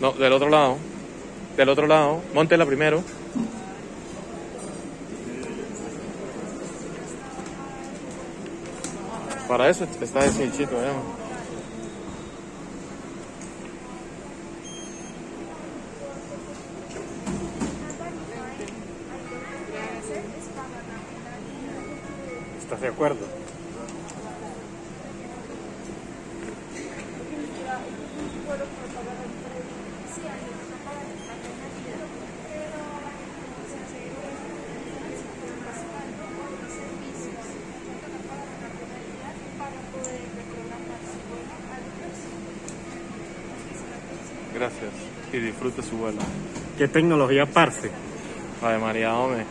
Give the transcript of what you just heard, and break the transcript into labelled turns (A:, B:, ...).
A: No, del otro lado. Del otro lado. Móntela primero. Para eso está ese hinchito, ¿eh?
B: ¿Estás de acuerdo?
A: Gracias. Y disfrute su vuelo.
B: ¿Qué tecnología parce?
A: Ave María, hombre.